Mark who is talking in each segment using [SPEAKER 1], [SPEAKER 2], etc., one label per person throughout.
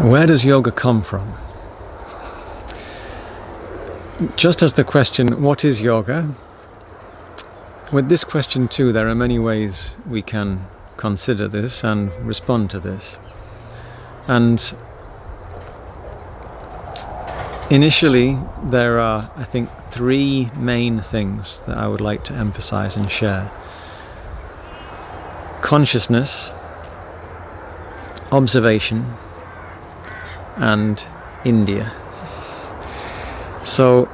[SPEAKER 1] Where does yoga come from? Just as the question, what is yoga? With this question too, there are many ways we can consider this and respond to this. And initially, there are, I think, three main things that I would like to emphasize and share consciousness, observation, and India. So,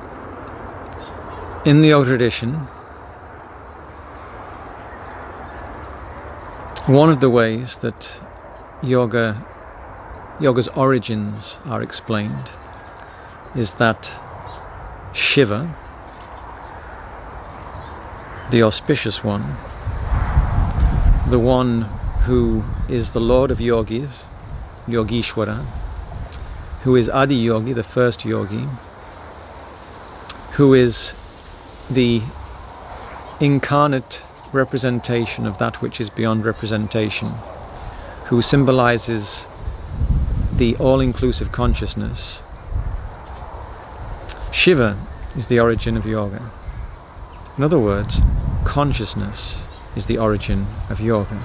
[SPEAKER 1] in the old tradition, one of the ways that yoga yoga's origins are explained is that Shiva, the auspicious one, the one who is the Lord of yogis, Yogishwara, who is Adi Yogi, the first yogi, who is the incarnate representation of that which is beyond representation, who symbolizes the all inclusive consciousness. Shiva is the origin of yoga. In other words, consciousness is the origin of yoga.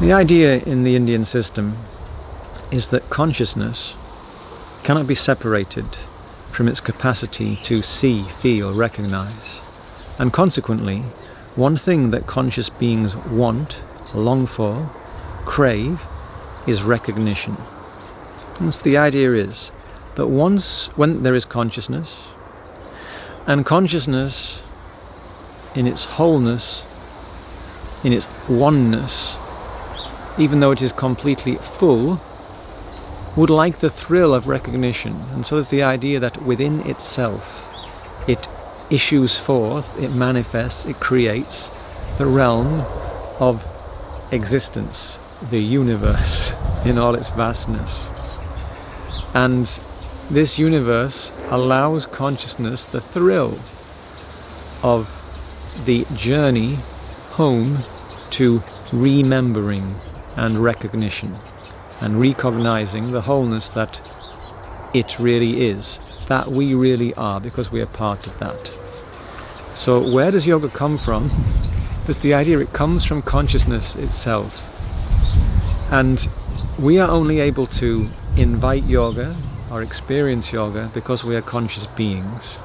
[SPEAKER 1] The idea in the Indian system is that consciousness cannot be separated from its capacity to see, feel, recognize. And consequently, one thing that conscious beings want, long for, crave, is recognition. So the idea is that once, when there is consciousness, and consciousness in its wholeness, in its oneness, even though it is completely full, would like the thrill of recognition. And so there's the idea that within itself it issues forth, it manifests, it creates the realm of existence, the universe in all its vastness. And this universe allows consciousness the thrill of the journey home to remembering and recognition and recognizing the wholeness that it really is, that we really are, because we are part of that. So, where does yoga come from? There's the idea it comes from consciousness itself. And we are only able to invite yoga or experience yoga because we are conscious beings.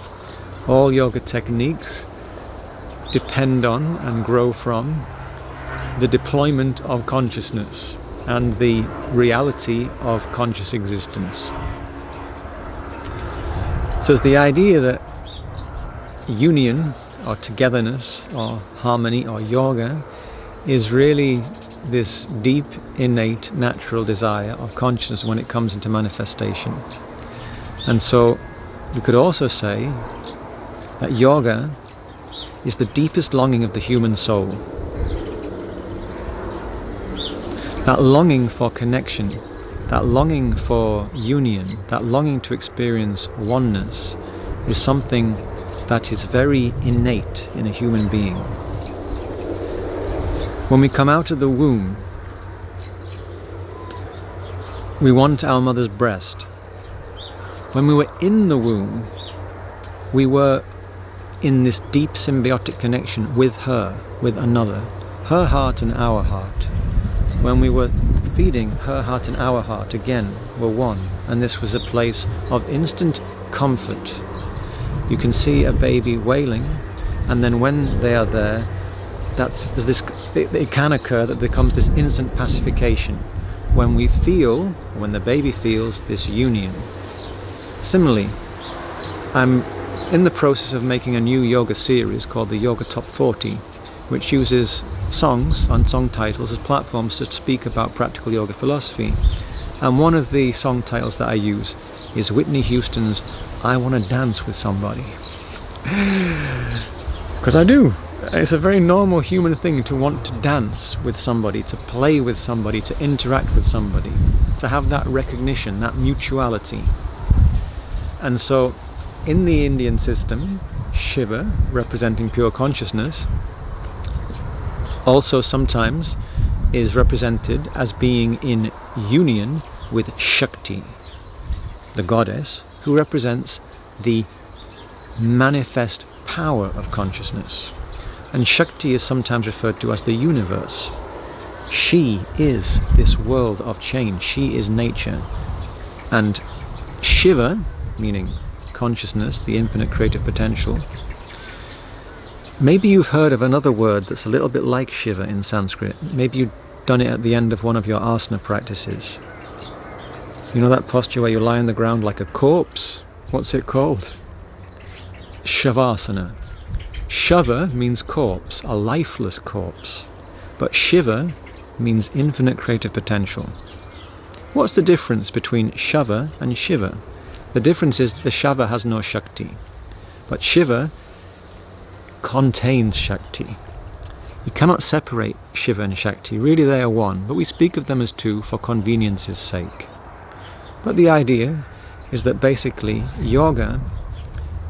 [SPEAKER 1] All yoga techniques depend on and grow from the deployment of consciousness and the reality of conscious existence. So it's the idea that union or togetherness or harmony or yoga is really this deep, innate, natural desire of consciousness when it comes into manifestation. And so we could also say that yoga is the deepest longing of the human soul that longing for connection, that longing for union, that longing to experience oneness is something that is very innate in a human being. When we come out of the womb, we want our mother's breast. When we were in the womb, we were in this deep symbiotic connection with her, with another, her heart and our heart when we were feeding her heart and our heart again were one, and this was a place of instant comfort. You can see a baby wailing, and then when they are there, that's there's this. It, it can occur that there comes this instant pacification when we feel, when the baby feels this union. Similarly, I'm in the process of making a new yoga series called the Yoga Top 40, which uses songs and song titles as platforms to speak about practical yoga philosophy. And one of the song titles that I use is Whitney Houston's I Want to Dance with Somebody. Because I do. It's a very normal human thing to want to dance with somebody, to play with somebody, to interact with somebody, to have that recognition, that mutuality. And so, in the Indian system, Shiva, representing pure consciousness, also sometimes is represented as being in union with Shakti, the goddess, who represents the manifest power of consciousness. And Shakti is sometimes referred to as the universe. She is this world of change, she is nature. And Shiva, meaning consciousness, the infinite creative potential, maybe you've heard of another word that's a little bit like Shiva in Sanskrit. Maybe you've done it at the end of one of your asana practices. You know that posture where you lie on the ground like a corpse? What's it called? Shavasana. Shava means corpse, a lifeless corpse. But Shiva means infinite creative potential. What's the difference between Shava and Shiva? The difference is that the Shava has no Shakti, but Shiva contains Shakti. You cannot separate Shiva and Shakti, really they are one, but we speak of them as two for convenience's sake. But the idea is that basically yoga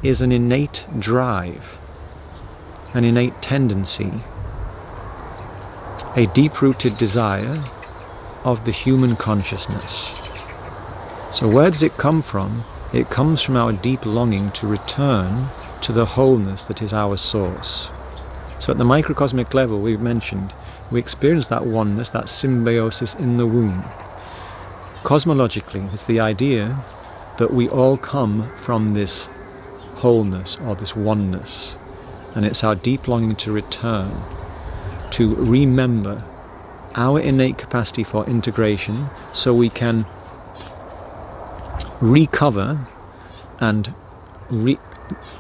[SPEAKER 1] is an innate drive, an innate tendency, a deep rooted desire of the human consciousness. So, where does it come from? It comes from our deep longing to return to the wholeness that is our source. So, at the microcosmic level, we've mentioned, we experience that oneness, that symbiosis in the womb. Cosmologically, it's the idea that we all come from this wholeness or this oneness, and it's our deep longing to return, to remember our innate capacity for integration so we can recover and re-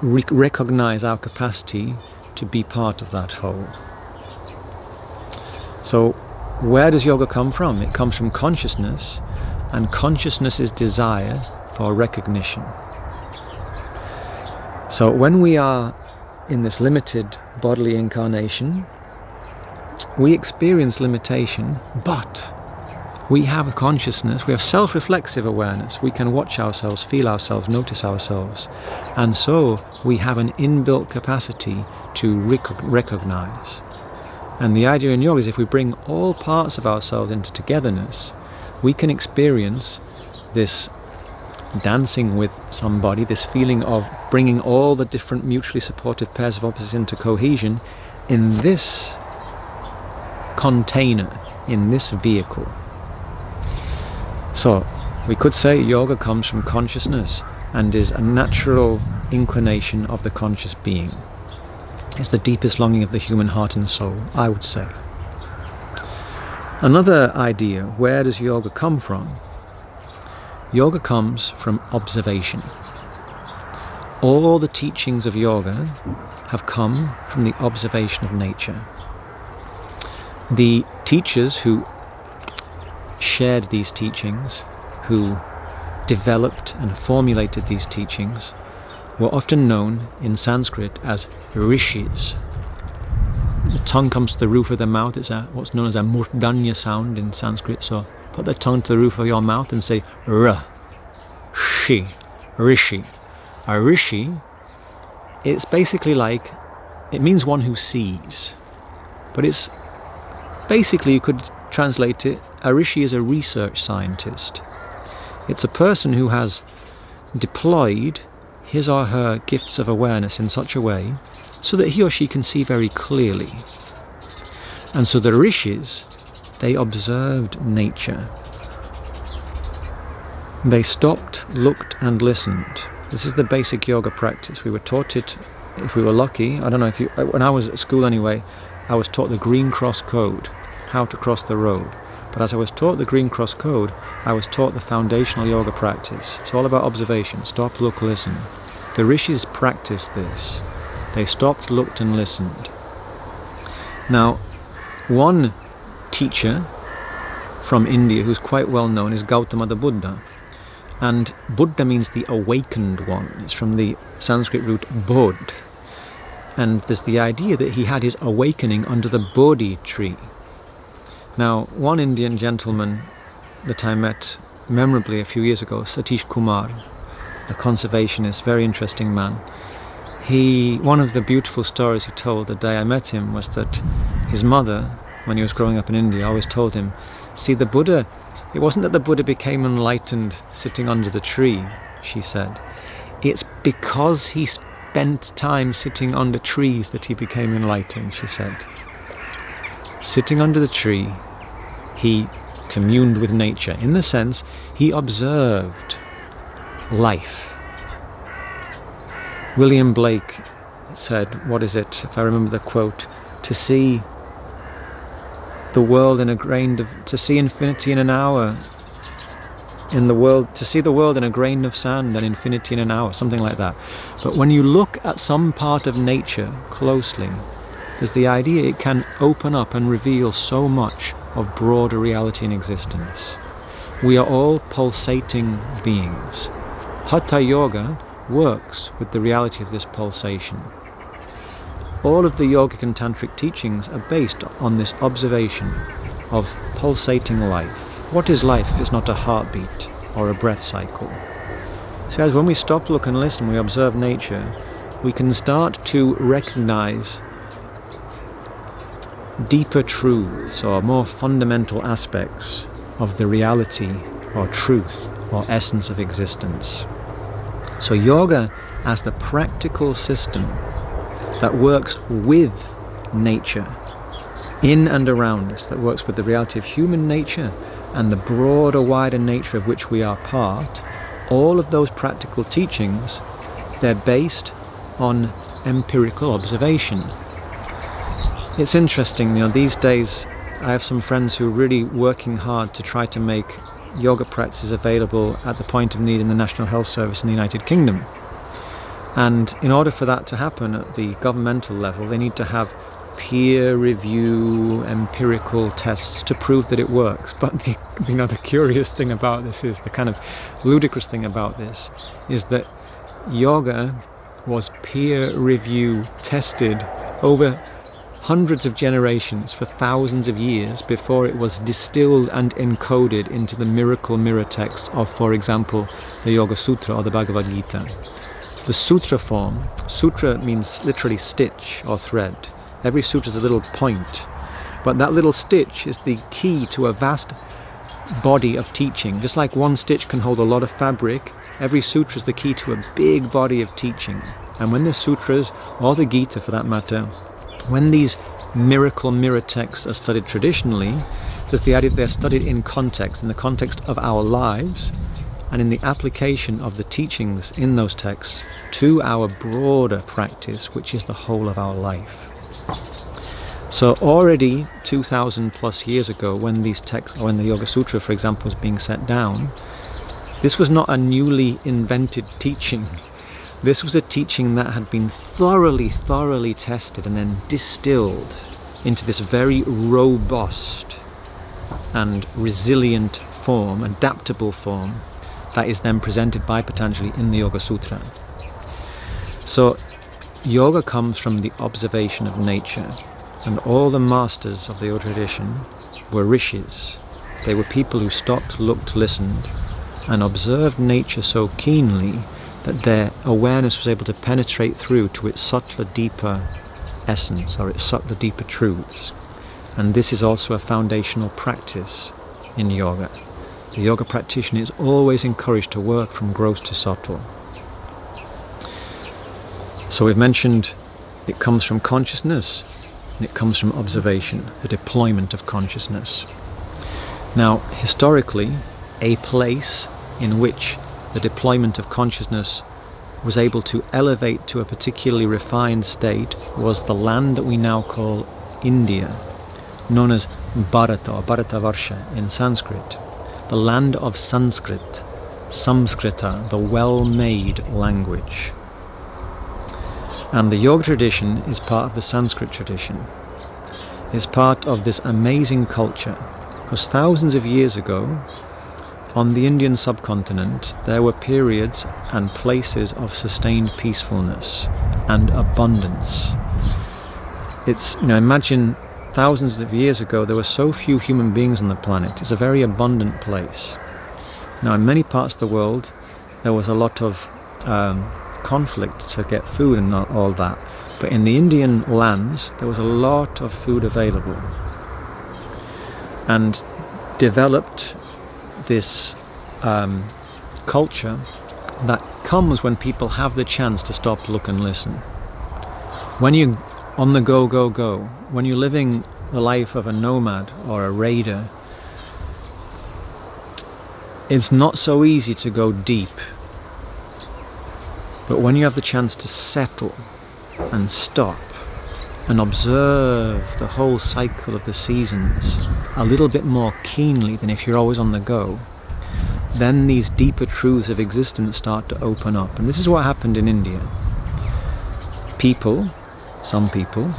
[SPEAKER 1] re- recognize our capacity to be part of that whole. So, where does yoga come from? It comes from consciousness, and consciousness is desire for recognition. So, when we are in this limited bodily incarnation, we experience limitation, but we have consciousness, we have self reflexive awareness. We can watch ourselves, feel ourselves, notice ourselves. And so we have an inbuilt capacity to rec- recognize. And the idea in yoga is if we bring all parts of ourselves into togetherness, we can experience this dancing with somebody, this feeling of bringing all the different mutually supportive pairs of opposites into cohesion in this container, in this vehicle. So, we could say yoga comes from consciousness and is a natural inclination of the conscious being. It's the deepest longing of the human heart and soul, I would say. Another idea where does yoga come from? Yoga comes from observation. All the teachings of yoga have come from the observation of nature. The teachers who shared these teachings, who developed and formulated these teachings, were often known in Sanskrit as rishis. The tongue comes to the roof of the mouth, it's a, what's known as a murdanya sound in Sanskrit, so put the tongue to the roof of your mouth and say r, shi, rishi. A rishi, it's basically like, it means one who sees, but it's basically you could translate it a rishi is a research scientist. It's a person who has deployed his or her gifts of awareness in such a way so that he or she can see very clearly. And so the rishis, they observed nature. They stopped, looked, and listened. This is the basic yoga practice. We were taught it, if we were lucky. I don't know if you, when I was at school anyway, I was taught the Green Cross Code, how to cross the road. But as I was taught the Green Cross Code, I was taught the foundational yoga practice. It's all about observation stop, look, listen. The rishis practiced this. They stopped, looked, and listened. Now, one teacher from India who's quite well known is Gautama the Buddha. And Buddha means the awakened one. It's from the Sanskrit root bodh. And there's the idea that he had his awakening under the Bodhi tree. Now, one Indian gentleman that I met memorably a few years ago, Satish Kumar, a conservationist, very interesting man. He, one of the beautiful stories he told the day I met him was that his mother when he was growing up in India, always told him, see, the Buddha, it wasn't that the Buddha became enlightened sitting under the tree, she said. It's because he spent time sitting under trees that he became enlightened, she said. Sitting under the tree, he communed with nature. In the sense, he observed life. William Blake said, what is it, if I remember the quote, to see the world in a grain of, to see infinity in an hour, in the world, to see the world in a grain of sand and infinity in an hour, something like that. But when you look at some part of nature closely, there's the idea it can open up and reveal so much of broader reality and existence. We are all pulsating beings. Hatha Yoga works with the reality of this pulsation. All of the yogic and tantric teachings are based on this observation of pulsating life. What is life if it's not a heartbeat or a breath cycle? So as when we stop, look and listen, we observe nature, we can start to recognize deeper truths or more fundamental aspects of the reality or truth or essence of existence. So yoga as the practical system that works with nature in and around us, that works with the reality of human nature and the broader, wider nature of which we are part, all of those practical teachings, they're based on empirical observation. It's interesting, you know, these days I have some friends who are really working hard to try to make yoga practices available at the point of need in the National Health Service in the United Kingdom. And in order for that to happen at the governmental level, they need to have peer review empirical tests to prove that it works. But the, you know, the curious thing about this is the kind of ludicrous thing about this is that yoga was peer review tested over hundreds of generations for thousands of years before it was distilled and encoded into the miracle mirror text of, for example, the Yoga Sutra or the Bhagavad Gita. The sutra form, sutra means literally stitch or thread. Every sutra is a little point, but that little stitch is the key to a vast body of teaching. Just like one stitch can hold a lot of fabric, every sutra is the key to a big body of teaching. And when the sutras, or the Gita for that matter, when these miracle mirror texts are studied traditionally, there's the idea that they're studied in context, in the context of our lives, and in the application of the teachings in those texts to our broader practice, which is the whole of our life. So already 2,000 plus years ago, when these texts, when the Yoga Sutra, for example, was being set down, this was not a newly invented teaching. This was a teaching that had been thoroughly, thoroughly tested and then distilled into this very robust and resilient form, adaptable form, that is then presented by Patanjali in the Yoga Sutra. So, yoga comes from the observation of nature, and all the masters of the yoga tradition were rishis. They were people who stopped, looked, listened, and observed nature so keenly that their awareness was able to penetrate through to its subtler, deeper essence or its subtler, deeper truths. And this is also a foundational practice in yoga. The yoga practitioner is always encouraged to work from gross to subtle. So we've mentioned it comes from consciousness and it comes from observation, the deployment of consciousness. Now, historically, a place in which the deployment of consciousness was able to elevate to a particularly refined state was the land that we now call India, known as Bharata or Bharatavarsha in Sanskrit, the land of Sanskrit, Samskrita, the well-made language. And the yoga tradition is part of the Sanskrit tradition. It's part of this amazing culture. Because thousands of years ago, on the Indian subcontinent, there were periods and places of sustained peacefulness and abundance. It's, you know, imagine thousands of years ago there were so few human beings on the planet. It's a very abundant place. Now, in many parts of the world, there was a lot of um, conflict to get food and all that. But in the Indian lands, there was a lot of food available. and developed this um, culture that comes when people have the chance to stop, look, and listen. When you're on the go, go, go, when you're living the life of a nomad or a raider, it's not so easy to go deep. But when you have the chance to settle and stop and observe the whole cycle of the seasons a little bit more keenly than if you're always on the go, then these deeper truths of existence start to open up. And this is what happened in India. People, some people,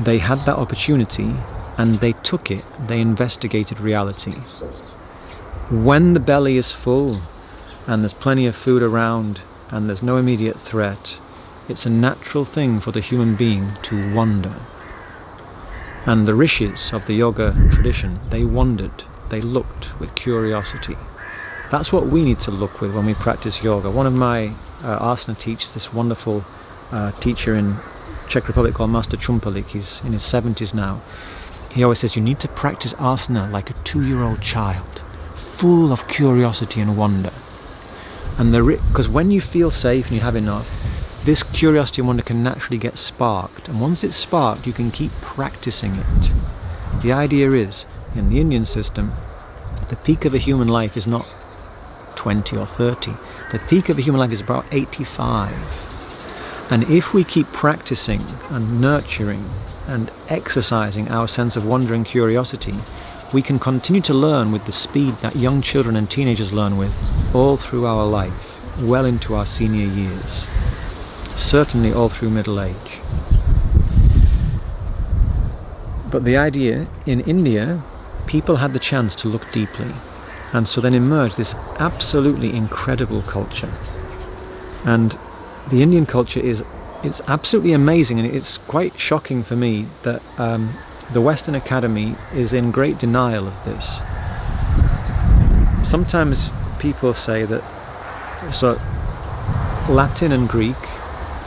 [SPEAKER 1] they had that opportunity and they took it, they investigated reality. When the belly is full and there's plenty of food around and there's no immediate threat, it's a natural thing for the human being to wonder. And the rishis of the yoga tradition, they wondered, they looked with curiosity. That's what we need to look with when we practice yoga. One of my uh, asana teachers, this wonderful uh, teacher in Czech Republic called Master Čumpelík, he's in his 70s now. He always says you need to practice asana like a two-year-old child, full of curiosity and wonder. And the because when you feel safe and you have enough, this curiosity and wonder can naturally get sparked. And once it's sparked, you can keep practicing it. The idea is, in the Indian system, the peak of a human life is not 20 or 30. The peak of a human life is about 85. And if we keep practicing and nurturing and exercising our sense of wonder and curiosity, we can continue to learn with the speed that young children and teenagers learn with all through our life, well into our senior years, certainly all through middle age. But the idea in India, people had the chance to look deeply, and so then emerged this absolutely incredible culture. And the Indian culture is it's absolutely amazing, and it's quite shocking for me that um, the Western Academy is in great denial of this. Sometimes people say that so Latin and Greek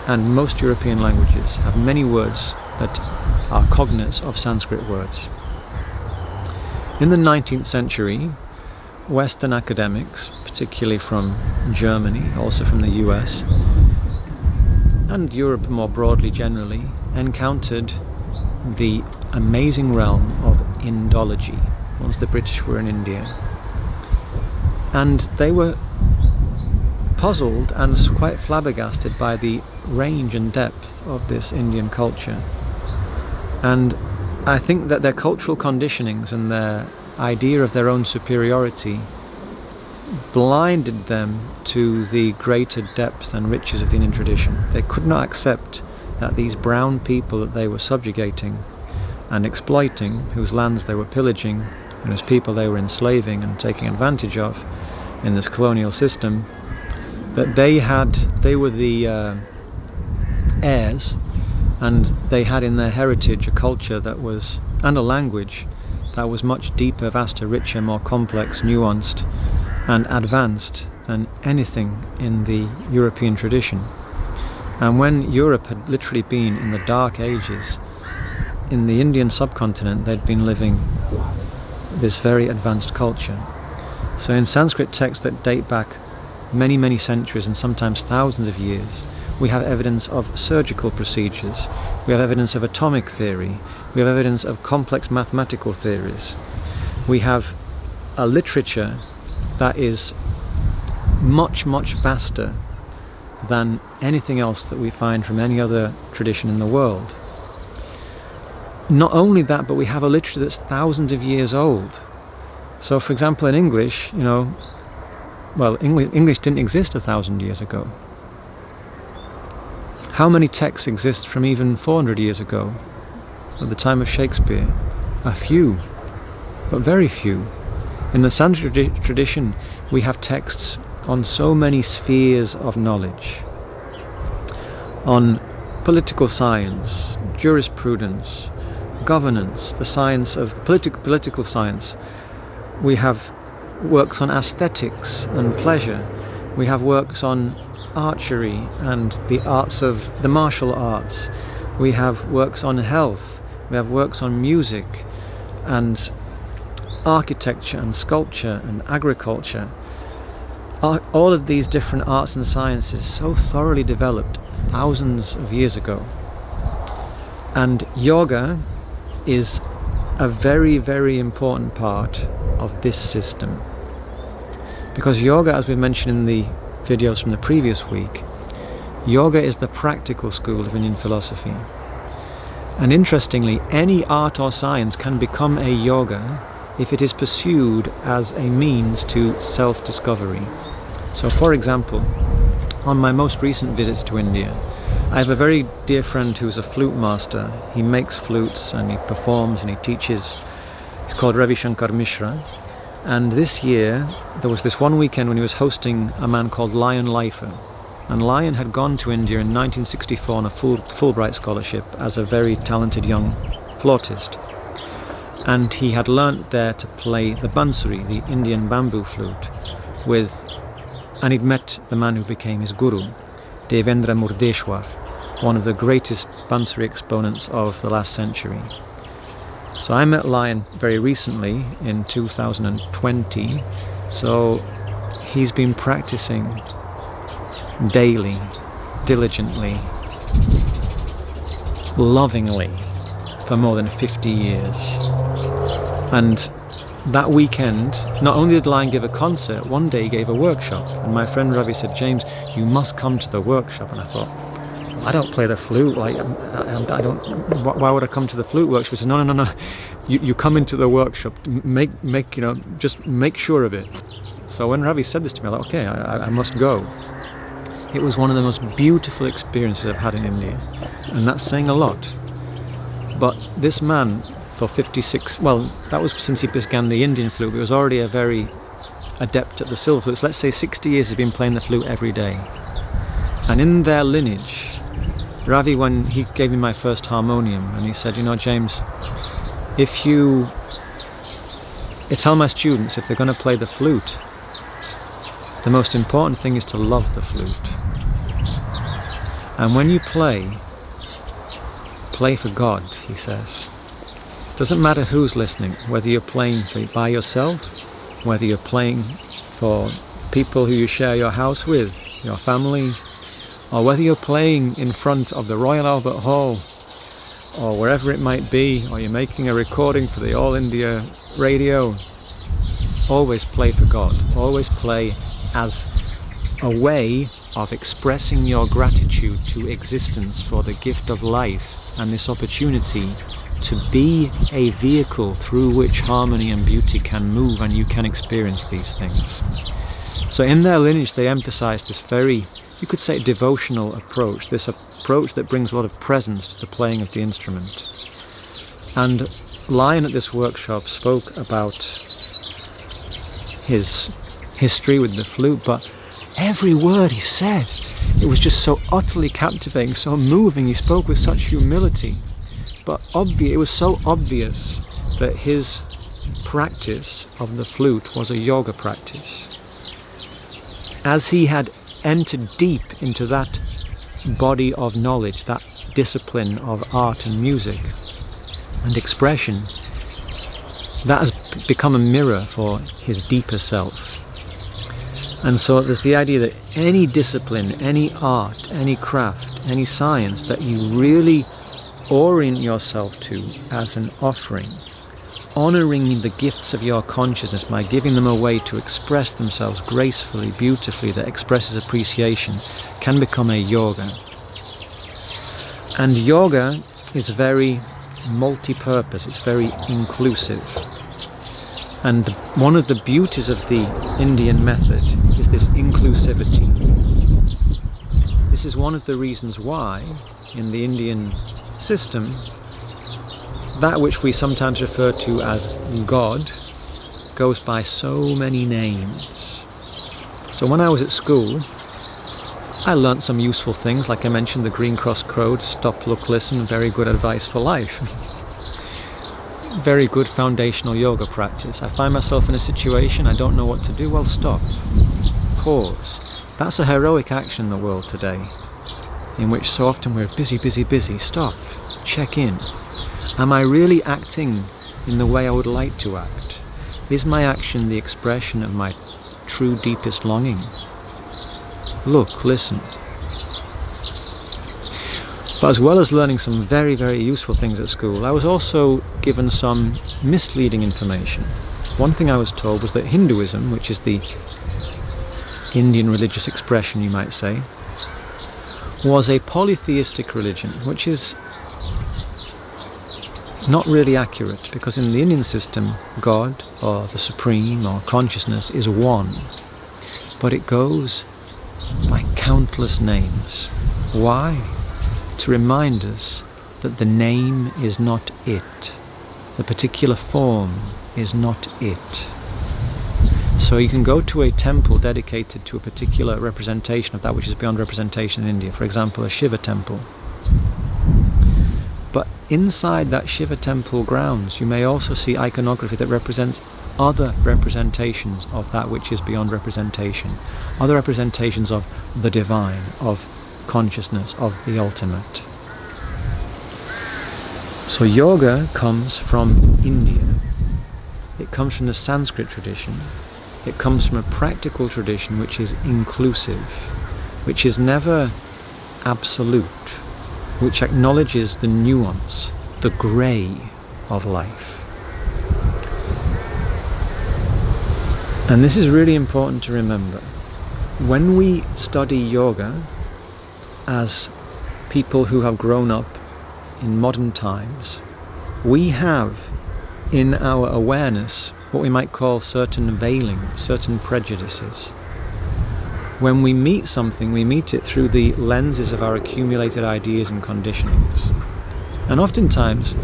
[SPEAKER 1] and most European languages have many words that are cognates of Sanskrit words. In the 19th century, Western academics, particularly from Germany, also from the US, and Europe more broadly generally, encountered the amazing realm of Indology once the British were in India. And they were puzzled and quite flabbergasted by the range and depth of this Indian culture. And I think that their cultural conditionings and their idea of their own superiority blinded them to the greater depth and riches of the Indian tradition. They could not accept that these brown people that they were subjugating and exploiting, whose lands they were pillaging, and whose people they were enslaving and taking advantage of in this colonial system, that they had, they were the uh, heirs, and they had in their heritage a culture that was, and a language that was much deeper, vaster, richer, more complex, nuanced, and advanced than anything in the European tradition. And when Europe had literally been in the dark ages, in the Indian subcontinent they'd been living this very advanced culture. So in Sanskrit texts that date back many, many centuries and sometimes thousands of years, we have evidence of surgical procedures, we have evidence of atomic theory, we have evidence of complex mathematical theories. We have a literature that is much, much vaster than anything else that we find from any other tradition in the world. Not only that, but we have a literature that's thousands of years old. So, for example, in English, you know, well, English didn't exist a thousand years ago. How many texts exist from even 400 years ago, at the time of Shakespeare? A few, but very few. In the Sanskrit tradition, we have texts on so many spheres of knowledge. On political science, jurisprudence, governance, the science of politi- political science. We have works on aesthetics and pleasure. We have works on archery and the arts of the martial arts. We have works on health. We have works on music and architecture and sculpture and agriculture, all of these different arts and sciences so thoroughly developed thousands of years ago. And yoga is a very, very important part of this system. Because yoga, as we mentioned in the videos from the previous week, yoga is the practical school of Indian philosophy. And interestingly, any art or science can become a yoga if it is pursued as a means to self discovery. So, for example, on my most recent visit to India, I have a very dear friend who's a flute master. He makes flutes and he performs and he teaches. He's called Ravi Shankar Mishra. And this year, there was this one weekend when he was hosting a man called Lyon Leifer. And Lyon had gone to India in 1964 on a Fulbright scholarship as a very talented young flautist. And he had learnt there to play the bansuri, the Indian bamboo flute, with and he'd met the man who became his guru, Devendra Murdeshwar, one of the greatest Bansuri exponents of the last century. So I met Lyon very recently in 2020, so he's been practicing daily, diligently, lovingly for more than 50 years. And that weekend, not only did Lyon give a concert, one day he gave a workshop. And my friend Ravi said, James, you must come to the workshop. And I thought, I don't play the flute. Like, I, I don't. Why would I come to the flute workshop? He said, No, no, no, no. You, you come into the workshop. Make, make, you know, just make sure of it. So when Ravi said this to me, I thought, okay, I, I must go. It was one of the most beautiful experiences I've had in India, and that's saying a lot. But this man for 56, well, that was since he began the Indian flute, he was already a very adept at the silver flutes. Let's say 60 years he's been playing the flute every day. And in their lineage, Ravi, when he gave me my first harmonium, and he said, you know, James, if you tell my students if they're going to play the flute, the most important thing is to love the flute. And when you play, play for God, he says. Doesn't matter who's listening, whether you're playing for, by yourself, whether you're playing for people who you share your house with, your family, or whether you're playing in front of the Royal Albert Hall or wherever it might be, or you're making a recording for the All India radio, always play for God. Always play as a way of expressing your gratitude to existence for the gift of life and this opportunity to be a vehicle through which harmony and beauty can move and you can experience these things. So in their lineage they emphasize this very, you could say a devotional approach, this approach that brings a lot of presence to the playing of the instrument. And Lyon at this workshop spoke about his history with the flute, but every word he said, it was just so utterly captivating, so moving. He spoke with such humility but obvious, it was so obvious that his practice of the flute was a yoga practice. As he had entered deep into that body of knowledge, that discipline of art and music and expression, that has become a mirror for his deeper self. And so there's the idea that any discipline, any art, any craft, any science that you really orient yourself to as an offering, honoring the gifts of your consciousness by giving them a way to express themselves gracefully, beautifully, that expresses appreciation, can become a yoga. And yoga is very multi purpose, it's very inclusive. And one of the beauties of the Indian method is this inclusivity. This is one of the reasons why in the Indian system, that which we sometimes refer to as God goes by so many names. So when I was at school, I learnt some useful things, like I mentioned the Green Cross Code, stop, look, listen, very good advice for life. very good foundational yoga practice. I find myself in a situation I don't know what to do, well stop. Pause. That's a heroic action in the world today in which so often we're busy, busy, busy. Stop, check in. Am I really acting in the way I would like to act? Is my action the expression of my true deepest longing? Look, listen. But as well as learning some very, very useful things at school, I was also given some misleading information. One thing I was told was that Hinduism, which is the Indian religious expression, you might say, was a polytheistic religion, which is not really accurate because in the Indian system, God or the Supreme or consciousness is one, but it goes by countless names. Why? To remind us that the name is not it, the particular form is not it. So you can go to a temple dedicated to a particular representation of that which is beyond representation in India, for example, a Shiva temple. But inside that Shiva temple grounds, you may also see iconography that represents other representations of that which is beyond representation, other representations of the divine, of consciousness, of the ultimate. So yoga comes from India. It comes from the Sanskrit tradition. It comes from a practical tradition which is inclusive, which is never absolute, which acknowledges the nuance, the grey of life. And this is really important to remember. When we study yoga as people who have grown up in modern times, we have in our awareness what we might call certain veiling, certain prejudices. When we meet something, we meet it through the lenses of our accumulated ideas and conditionings. And oftentimes,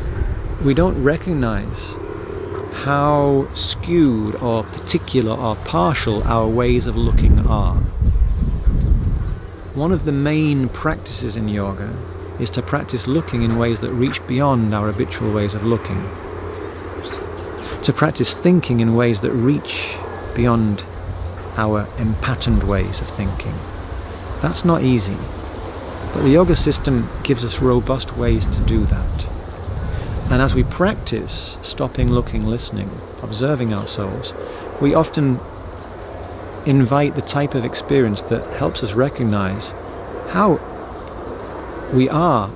[SPEAKER 1] we don't recognize how skewed or particular or partial our ways of looking are. One of the main practices in yoga is to practice looking in ways that reach beyond our habitual ways of looking to practice thinking in ways that reach beyond our empatterned ways of thinking. That's not easy, but the yoga system gives us robust ways to do that. And as we practice stopping, looking, listening, observing ourselves, we often invite the type of experience that helps us recognize how we are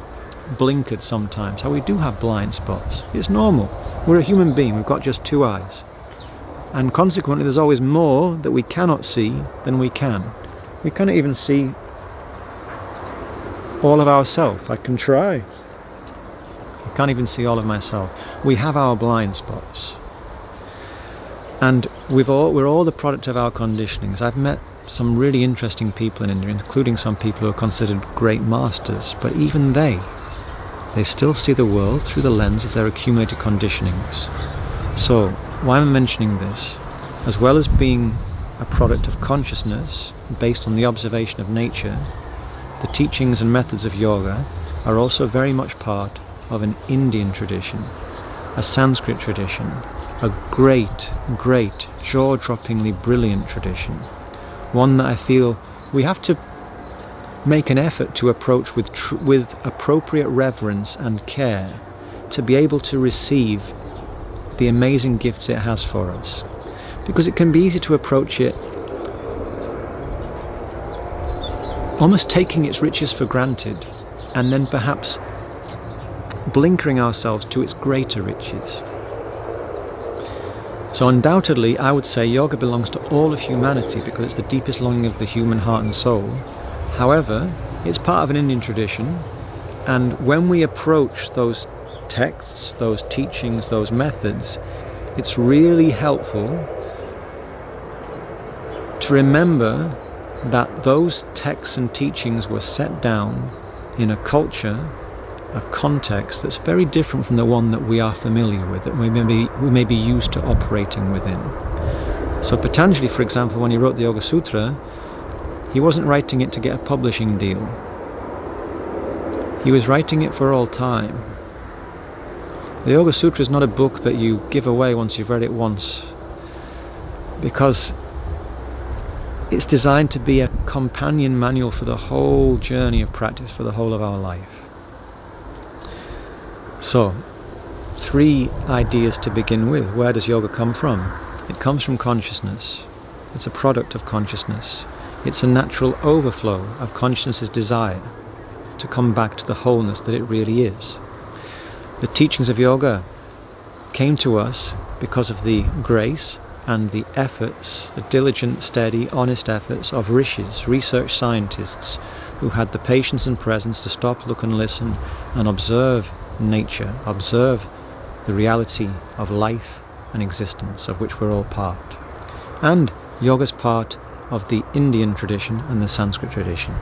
[SPEAKER 1] blinkered sometimes, how we do have blind spots. It's normal. We're a human being, we've got just two eyes. And consequently, there's always more that we cannot see than we can. We cannot even see all of ourselves. I can try. I can't even see all of myself. We have our blind spots. And we've all, we're all the product of our conditionings. I've met some really interesting people in India, including some people who are considered great masters, but even they they still see the world through the lens of their accumulated conditionings. So, why am I mentioning this? As well as being a product of consciousness based on the observation of nature, the teachings and methods of yoga are also very much part of an Indian tradition, a Sanskrit tradition, a great, great, jaw-droppingly brilliant tradition, one that I feel we have to make an effort to approach with, with appropriate reverence and care to be able to receive the amazing gifts it has for us. Because it can be easy to approach it almost taking its riches for granted and then perhaps blinkering ourselves to its greater riches. So, undoubtedly, I would say yoga belongs to all of humanity because it's the deepest longing of the human heart and soul However, it's part of an Indian tradition, and when we approach those texts, those teachings, those methods, it's really helpful to remember that those texts and teachings were set down in a culture, a context that's very different from the one that we are familiar with, that we may be, we may be used to operating within. So Patanjali, for example, when he wrote the Yoga Sutra, he wasn't writing it to get a publishing deal. He was writing it for all time. The Yoga Sutra is not a book that you give away once you've read it once, because it's designed to be a companion manual for the whole journey of practice for the whole of our life. So, three ideas to begin with. Where does yoga come from? It comes from consciousness. It's a product of consciousness. It's a natural overflow of consciousness's desire to come back to the wholeness that it really is. The teachings of yoga came to us because of the grace and the efforts, the diligent, steady, honest efforts of rishis, research scientists, who had the patience and presence to stop, look, and listen and observe nature, observe the reality of life and existence, of which we're all part. And yoga's part of the Indian tradition and the Sanskrit tradition.